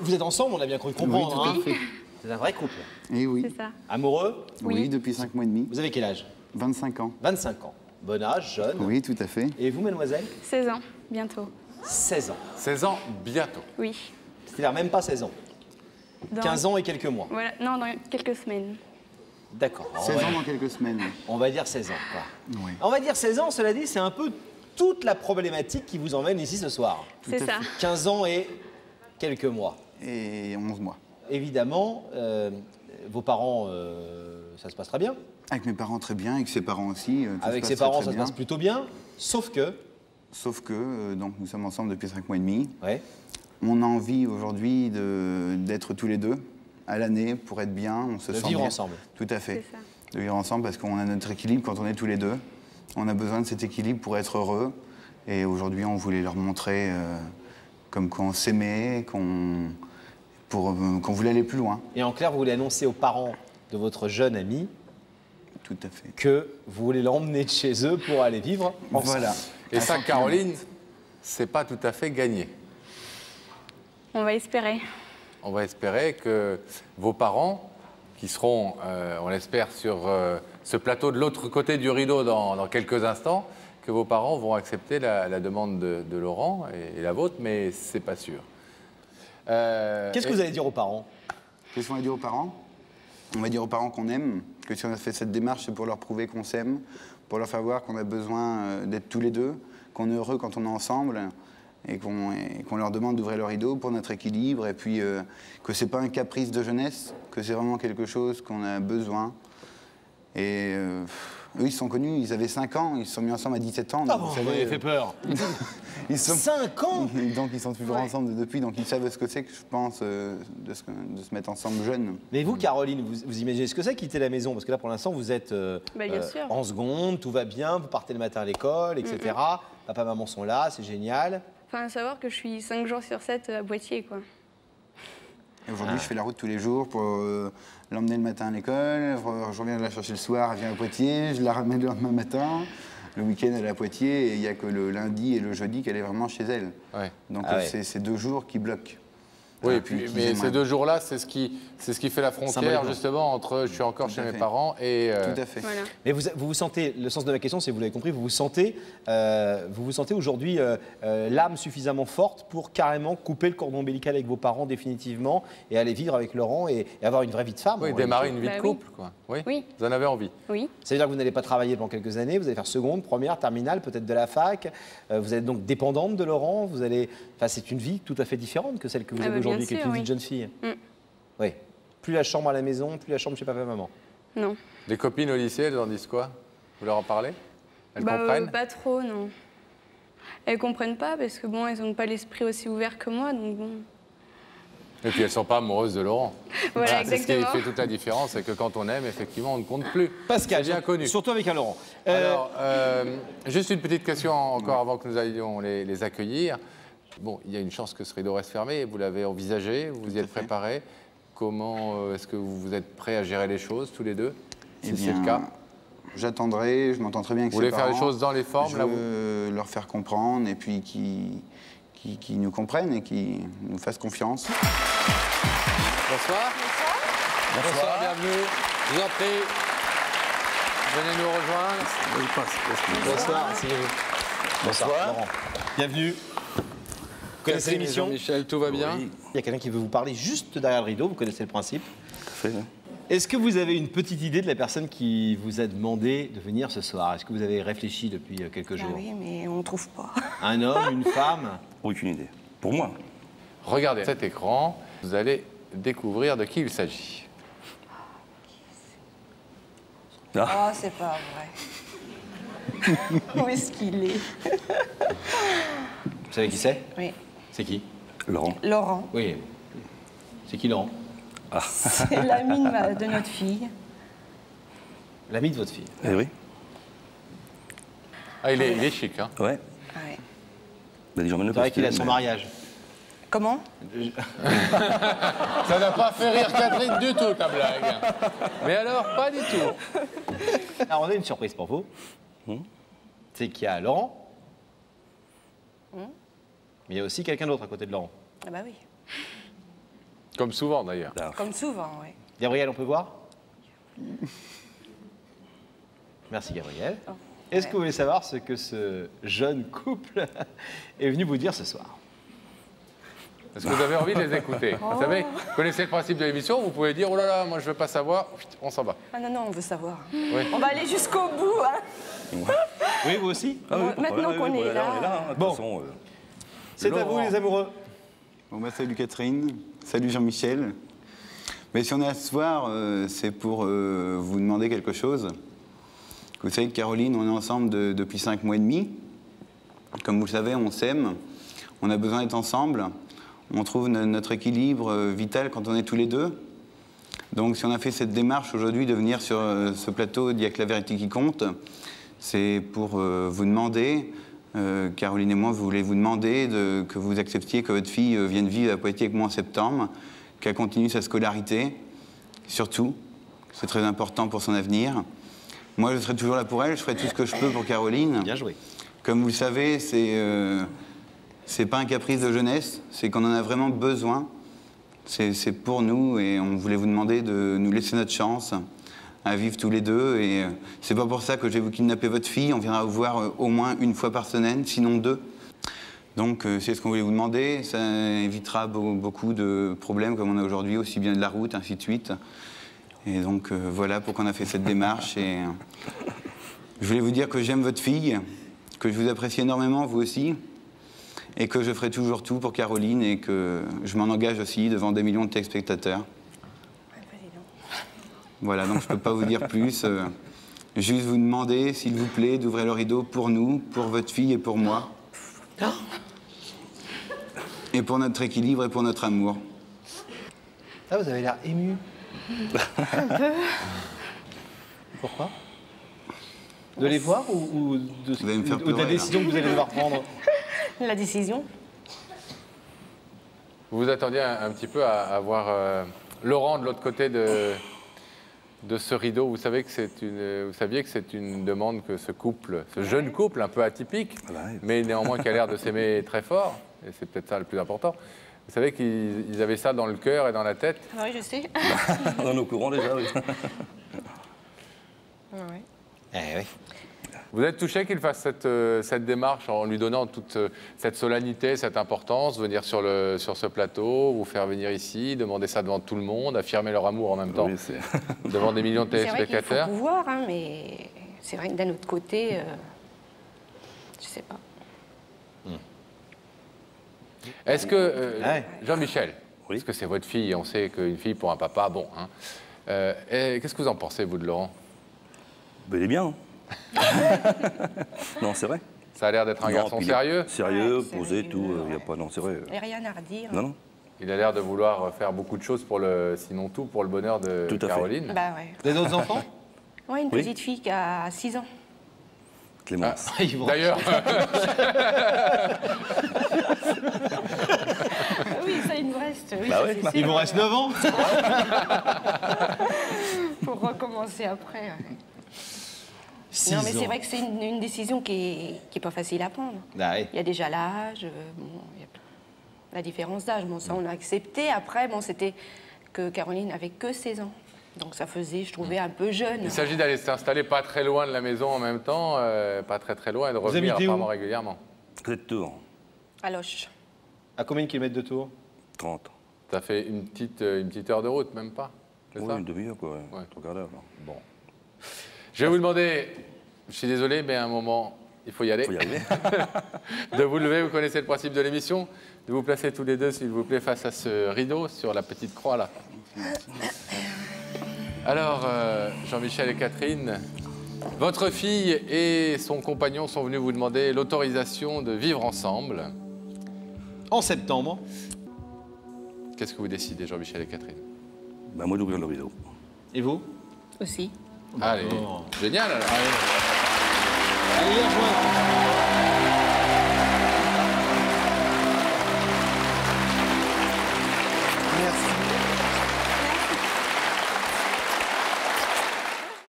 Vous êtes ensemble, on a bien cru Oui, comprendre. tout à hein. fait. C'est un vrai couple. Et oui. C'est ça. Amoureux Oui, Oui. depuis 5 mois et demi. Vous avez quel âge? 25 ans. 25 ans. Bon âge, jeune. Oui, tout à fait. Et vous, mademoiselle? 16 ans, bientôt. 16 ans. 16 ans, bientôt. Oui. C'est-à-dire même pas 16 ans. Dans- 15 ans et quelques mois. Voilà. Non, dans quelques semaines. D'accord. On 16 va- ans dans quelques semaines. On va dire 16 ans. quoi. Oui. On va dire 16 ans, cela dit, c'est un peu toute la problématique qui vous emmène ici ce soir. C'est ça. 15 ans et quelques mois. Et 11 mois. Évidemment, euh, vos parents, euh, ça se passe très bien. Avec mes parents très bien, avec ses parents aussi. euh, Avec se ses très, parents, très ça se passe plutôt bien. Sauf que, Sauf que, euh, donc, nous sommes ensemble depuis 5 mois et demi. ouais, On a envie aujourd'hui de- d'être tous les deux à l'année pour être bien. On se De sent vivre bien. ensemble. Tout à fait. Ça. De vivre ensemble parce qu'on a notre équilibre quand on est tous les deux. On a besoin de cet équilibre pour être heureux. Et aujourd'hui, on voulait leur montrer euh, comme qu'on s'aimait, qu'on pour, euh, qu'on voulait aller plus loin. et en clair, vous voulez annoncer aux parents de votre jeune ami Tout à fait. que vous voulez l'emmener de chez eux pour aller vivre. Voilà. Et ça, 100 Caroline, c'est pas tout à fait gagné. On va espérer. On va espérer que vos parents, qui seront, euh, on l'espère, sur euh, ce plateau de l'autre côté du rideau dans, dans quelques instants, que vos parents vont accepter la, la demande de, de Laurent et, et la vôtre, mais c'est pas sûr. Euh, Qu'est-ce que vous allez dire aux parents? Qu'est-ce qu'on va dire aux parents? On va dire aux parents qu'on aime, que si on a fait cette démarche, c'est pour leur prouver qu'on s'aime, pour leur faire voir qu'on a besoin euh, d'être tous les deux, qu'on est heureux quand on est ensemble, et qu'on leur demande d'ouvrir le rideau pour notre équilibre, et puis euh, que c'est pas un caprice de jeunesse, que c'est vraiment quelque chose qu'on a besoin. Et euh, eux, ils sont connus, ils avaient 5 ans, ils se sont mis ensemble à 17 ans. donc vous vous savez, m'avez fait peur. ils sont 5 ans donc ils sont toujours Ouais. ensemble depuis, donc ils savent ce que c'est que je pense euh, de, se, de se mettre ensemble jeunes. Mais vous, Caroline, vous, vous imaginez ce que c'est quitter la maison? Parce que là, pour l'instant, vous êtes euh, Bah, en seconde, tout va bien, vous partez le matin à l'école, etc. Papa, maman sont là, c'est génial. Enfin, à savoir que je suis 5 jours sur 7 à Poitiers, quoi. Aujourd'hui, je fais la route tous les jours pour euh, l'emmener le matin à l'école. Je reviens la chercher le soir, elle vient à Poitiers. Je la ramène le lendemain matin. Le week-end, elle est à Poitiers. Et il n'y a que le lundi et le jeudi qu'elle est vraiment chez elle. Ouais. Donc, Ah euh, ouais. c'est ces deux jours qui bloquent. Oui, Ah, puis, mais ces deux jours-là, c'est ce qui, c'est ce qui fait la frontière justement entre je suis encore Tout chez mes fait. parents et euh, Tout à fait. Voilà. Mais vous, vous vous sentez, le sens de ma question, c'est vous l'avez compris, vous vous sentez, euh, vous vous sentez aujourd'hui euh, euh, l'âme suffisamment forte pour carrément couper le cordon ombilical avec vos parents définitivement et aller vivre avec Laurent et, et avoir une vraie vie de femme. oui, démarrer une vie de Bah oui. couple, quoi. Oui. Oui. Vous en avez envie. Oui. Ça veut dire que vous n'allez pas travailler pendant quelques années, vous allez faire seconde, première, terminale, peut-être de la fac. euh, vous êtes donc dépendante de Laurent. Vous allez, enfin, c'est une vie tout à fait différente que celle que vous Ah avez bah, bien aujourd'hui, qui est une oui. jeune fille. Mm. Oui. Plus la chambre à la maison, plus la chambre chez papa et maman. Non. Les copines au lycée, elles en disent quoi? Vous leur en parlez? Elles Bah, euh, comprennent Pas trop, non. Elles comprennent pas parce que bon, elles n'ont pas l'esprit aussi ouvert que moi, donc bon. Et puis elles sont pas amoureuses de Laurent. Voilà, c'est ce qui fait toute la différence, c'est que quand on aime, effectivement, on ne compte plus. Pascal, bien connu. surtout avec un Laurent. Euh, Alors, euh, juste une petite question encore avant que nous allions les, les accueillir. Bon, il y a une chance que ce rideau reste fermé. Vous l'avez envisagé, vous y êtes fait. préparé. Comment euh, est-ce que vous êtes prêts à gérer les choses tous les deux? Eh Si c'est le cas. J'attendrai, je m'entends très bien avec Vous voulez faire les choses dans les formes, Je là, veux leur faire comprendre et puis qu'ils qui, qui nous comprennent et qui nous fassent confiance. Bonsoir. Bonsoir, bienvenue. Je vous en prie. Venez nous rejoindre. Bonsoir, asseyez-vous. Bonsoir, Laurent. Bienvenue. Vous connaissez l'émission Jean-Michel, tout va bien Il y a quelqu'un qui veut vous parler juste derrière le rideau, vous connaissez le principe. Est-ce que vous avez une petite idée de la personne qui vous a demandé de venir ce soir? Est-ce que vous avez réfléchi depuis euh, quelques Ah jours? oui, mais on trouve pas. Un homme, une femme? Aucune idée. Pour moi. Regardez cet écran. Vous allez découvrir de qui il s'agit. Ah, c'est pas vrai. Où est-ce qu'il est? Vous savez qui c'est? Oui. C'est qui Laurent. Laurent. Oui. C'est qui Laurent C'est l'ami de, notre fille. L'ami de votre fille. Eh oui. Ah, il est, il est chic, hein Ouais. Ouais. Bah, C'est vrai qu'il a son mais- mariage. Comment? Ça n'a pas fait rire Catherine du tout, ta blague. Mais alors, pas du tout. Alors, on a une surprise pour vous. Hmm? C'est qu'il y a Laurent. Mais il y a aussi quelqu'un d'autre à côté de Laurent. Ah bah oui. Comme souvent d'ailleurs. Comme souvent, oui. Gabriel, on peut voir? Merci Gabriel. Oh, Est-ce ouais. que vous voulez savoir ce que ce jeune couple est venu vous dire ce soir? Est-ce que vous avez envie de les écouter? Vous savez, vous connaissez le principe de l'émission, vous pouvez dire, oh là là, moi je veux pas savoir, on s'en va. Ah non, non, on veut savoir. Oui. On va aller jusqu'au bout. hein. Oui, vous aussi? Ah oui, maintenant qu'on est là. on est là, hein, Bon. façon, euh, C'est à vous les amoureux. Bon, bah, salut Catherine, salut Jean-Michel. Mais si on est à ce soir, euh, c'est pour euh, vous demander quelque chose. Vous savez que Caroline, on est ensemble de- depuis cinq mois et demi. Comme vous le savez, on s'aime, on a besoin d'être ensemble. On trouve no- notre équilibre euh, vital quand on est tous les deux. Donc si on a fait cette démarche aujourd'hui de venir sur ce plateau d'Il y a que la vérité qui compte, c'est pour vous demander, euh, Caroline et moi, vous voulez vous demander de- que vous acceptiez que votre fille euh, vienne vivre à Poitiers avec moi en septembre, qu'elle continue sa scolarité, surtout, c'est très important pour son avenir. Moi, je serai toujours là pour elle, je ferai tout ce que je peux pour Caroline. Bien joué. Comme vous le savez, c'est euh, pas un caprice de jeunesse, c'est qu'on en a vraiment besoin. C'est pour nous et on voulait vous demander de nous laisser notre chance à vivre tous les deux. Et euh, c'est pas pour ça que je vais vous kidnapper votre fille. On viendra vous voir euh, au moins une fois par semaine, sinon deux. Donc euh, c'est ce qu'on voulait vous demander. Ça évitera beau- beaucoup de problèmes comme on a aujourd'hui, aussi bien de la route, ainsi de suite. Et donc voilà pourquoi on a fait cette démarche. Et, je voulais vous dire que j'aime votre fille, que je vous apprécie énormément, vous aussi, et que je ferai toujours tout pour Caroline et que je m'en engage aussi devant des millions de téléspectateurs. Voilà, donc je ne peux pas vous dire plus. euh, juste vous demander, s'il vous plaît, d'ouvrir le rideau pour nous, pour votre fille et pour moi. Et pour notre équilibre et pour notre amour. Ah, vous avez l'air ému. Pourquoi? De les voir ou, ou de, Vous allez me faire ou de la là. décision que vous allez devoir prendre? La décision Vous vous attendiez un, un petit peu à, à voir euh, Laurent de l'autre côté de, de ce rideau. Vous, savez que c'est une, vous saviez que c'est une demande que ce couple, ce jeune couple un peu atypique, mais néanmoins qui a l'air de s'aimer très fort, et c'est peut-être ça le plus important. Vous savez qu'ils ils avaient ça dans le cœur et dans la tête. Ah Oui, je sais. on est au courant déjà, oui. Eh oui. Vous êtes touché qu'il fasse cette, euh, cette démarche en lui donnant toute euh, cette solennité, cette importance, venir sur, le, sur ce plateau, vous faire venir ici, demander ça devant tout le monde, affirmer leur amour en même temps Oui, c'est- devant des millions de C'est vrai qu'il faut téléspectateurs pouvoir, hein, mais c'est vrai que d'un autre côté, euh, je sais pas. Est-ce que, euh, Ouais. Jean-Michel, Oui. parce que c'est votre fille, on sait qu'une fille pour un papa, bon, hein, euh, Qu'est-ce que vous en pensez, vous, de Laurent? Ben, il est bien. hein. non, c'est vrai. Ça a l'air d'être un Non, garçon Sérieux Sérieux, Ouais, posé, tout. Il n'y a pas. Non, c'est vrai. Il n'y a rien à redire. Non, non. Il a l'air de vouloir faire beaucoup de choses pour le, sinon tout, pour le bonheur de Tout à fait. Caroline. Bah ouais. Vous avez d'autres enfants? Ouais, une Oui. petite fille qui a 6 ans. Clémence. Vont- D'ailleurs, Ah oui, ça, il nous reste. Oui, Bah ouais. Il vous reste 9 ans? Pour recommencer après. Non, mais c'est vrai que c'est une, une décision qui est, qui est pas facile à prendre. Ah oui. Il y a déjà l'âge, euh, bon, il y a la différence d'âge. Bon, ça, on a accepté. Après, bon, c'était que Caroline avait que 16 ans. Donc ça faisait, je trouvais, un peu jeune. il s'agit d'aller s'installer pas très loin de la maison en même temps, euh, pas très très loin, et de revenir apparemment régulièrement. Vous êtes tour. À Loche. À combien de kilomètres de tour 30. Ça fait une petite, euh, une petite heure de route, même pas? Oui, ça? une demi-heure, quoi. Ouais. Ouais. Trois quarts d'heure. Bon. Je vais vous demander, je suis désolé, mais à un moment, il faut y aller. Faut y arriver. de vous lever, vous connaissez le principe de l'émission, de vous placer tous les deux, s'il vous plaît, face à ce rideau sur la petite croix là. Alors, euh, Jean-Michel et Catherine, votre fille et son compagnon sont venus vous demander l'autorisation de vivre ensemble. En septembre. Qu'est-ce que vous décidez, Jean-Michel et Catherine? Ben, moi, d'ouvrir le rideau. Et vous? Aussi. Allez, génial alors. Aí aguenta.